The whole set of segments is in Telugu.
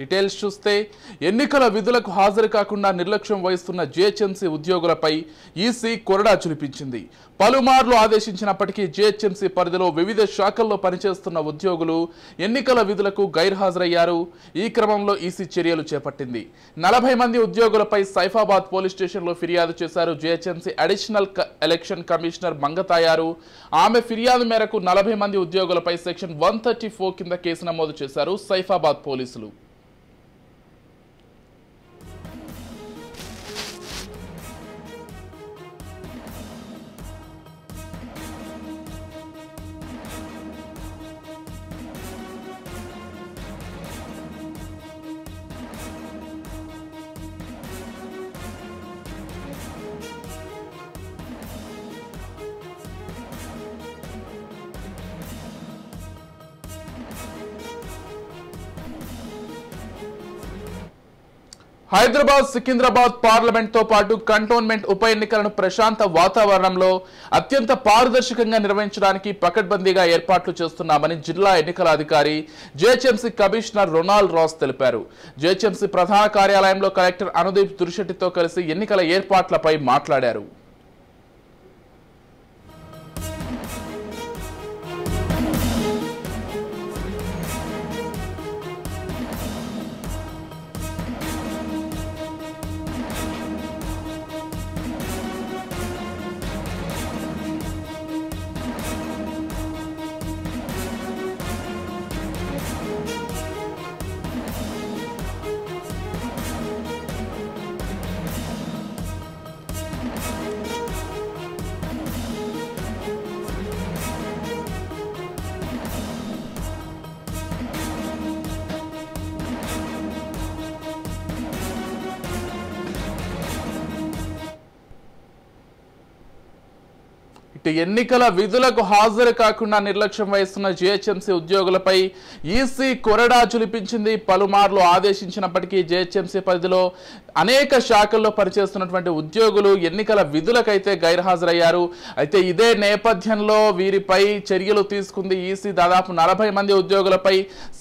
డీటెయిల్స్ చూస్తే ఎన్నికల విధులకు హాజరు కాకుండా నిర్లక్ష్యం వహిస్తున్న జిహెచ్ఎంసీ ఉద్యోగులపై ఈసీ కొరడా చులిపించింది పలుమార్లు ఆదేశించినప్పటికీ జిహెచ్ఎంసీ పరిధిలో వివిధ శాఖల్లో పనిచేస్తున్న ఉద్యోగులు ఎన్నికల విధులకు గైర్హాజరయ్యారు. ఈ క్రమంలో ఈసీ చర్యలు చేపట్టింది. నలభై మంది ఉద్యోగులపై సైఫాబాద్ పోలీస్ స్టేషన్లో ఫిర్యాదు చేశారు. GHMC additional election commissioner Mangatayaru. ఆమె ఫిర్యాదు మేరకు నలభై మంది ఉద్యోగులపై సెక్షన్ వన్ థర్టీ ఫోర్ కింద కేసు నమోదు చేశారు సైఫాబాద్ పోలీసులు. హైదరాబాద్ సికింద్రాబాద్ పార్లమెంట్తో పాటు కంటోన్మెంట్ ఉప ఎన్నికలను ప్రశాంత వాతావరణంలో అత్యంత పారదర్శకంగా నిర్వహించడానికి పకడ్బందీగా ఏర్పాట్లు చేస్తున్నామని జిల్లా ఎన్నికల అధికారి జేహెచ్ఎంసీ కమిషనర్ రొనాల్డ్ రాస్ తెలిపారు. జేహెచ్ఎంసీ ప్రధాన కార్యాలయంలో కలెక్టర్ అనుదీప్ దురిశెట్టితో కలిసి ఎన్నికల ఏర్పాట్లపై మాట్లాడారు. ఇటు ఎన్నికల విధులకు హాజరు కాకుండా నిర్లక్ష్యం వహిస్తున్న జిహెచ్ఎంసీ ఉద్యోగులపై ఈసీ కొరడా చులిపించింది. పలుమార్లు ఆదేశించినప్పటికీ జిహెచ్ఎంసీ పరిధిలో అనేక శాఖల్లో పనిచేస్తున్నటువంటి ఉద్యోగులు ఎన్నికల విధులకైతే గైర్హాజరయ్యారు. అయితే ఇదే నేపథ్యంలో వీరిపై చర్యలు తీసుకుంది ఈసీ. దాదాపు నలభై మంది ఉద్యోగులపై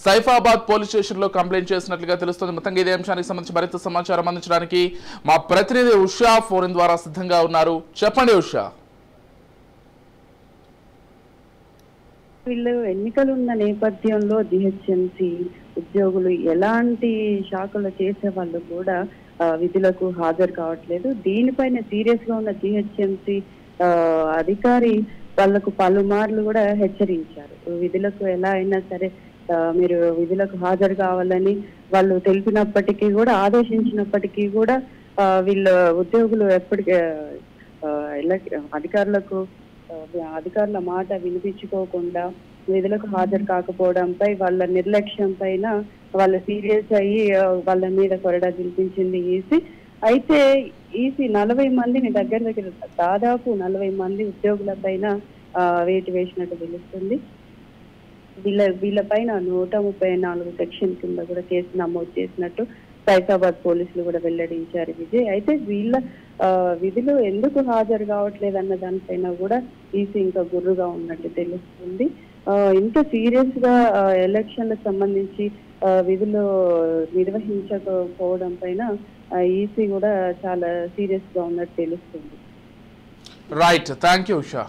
సైఫాబాద్ పోలీస్ స్టేషన్లో కంప్లైంట్ చేసినట్లుగా తెలుస్తుంది. మొత్తంగా ఇదే అంశానికి సంబంధించి మరింత సమాచారం అందించడానికి మా ప్రతినిధి ఉషా ఫోన్ ద్వారా సిద్ధంగా ఉన్నారు. చెప్పండి ఉషా. వీళ్ళు ఎన్నికలు ఉన్న నేపథ్యంలో జిహెచ్ఎంసి ఉద్యోగులు ఎలాంటి శాఖలు చేసే వాళ్ళు కూడా విధులకు హాజరు కావట్లేదు. దీనిపైన సీరియస్గా ఉన్న జిహెచ్ఎంసి అధికారి వాళ్ళకు పలుమార్లు కూడా హెచ్చరించారు. విధులకు ఎలా అయినా సరే మీరు విధులకు హాజరు కావాలని వాళ్ళు తెలిపినప్పటికీ కూడా ఆదేశించినప్పటికీ కూడా ఆ, వీళ్ళ ఉద్యోగులు ఎప్పటికీ ఆ, అధికారులకు అధికారుల మాట వినిపించుకోకుండా విధులకు హాజరు కాకపోవడంపై వాళ్ళ నిర్లక్ష్యం పైన వాళ్ళ సీరియస్ అయ్యి వాళ్ళ మీద కొరడా పిలిపించింది ఈసీ. అయితే ఈసీ నలభై మందిని దగ్గర దగ్గర దాదాపు నలభై మంది ఉద్యోగుల పైన వేటు వేసినట్టు తెలుస్తుంది. వీళ్ళ వీళ్ళపైన నూట ముప్పై నాలుగు సెక్షన్ కింద కూడా కేసు నమోదు చేసినట్టు సైతాబాద్ పోలీసులు కూడా వెల్లడించారు విజయ్. అయితే వీళ్ళ విధులు ఎందుకు హాజరు కావట్లేదు అన్న దానిపైన కూడా ఈసీ ఇంకా గుర్రుగా ఉన్నట్టు తెలుస్తుంది. ఆ, ఇంత సీరియస్గా ఎలక్షన్లకు సంబంధించి విధులు నిర్వహించకపోవడం పైన ఈసీ కూడా చాలా సీరియస్గా ఉన్నట్టు తెలుస్తుంది. Right thank you Usha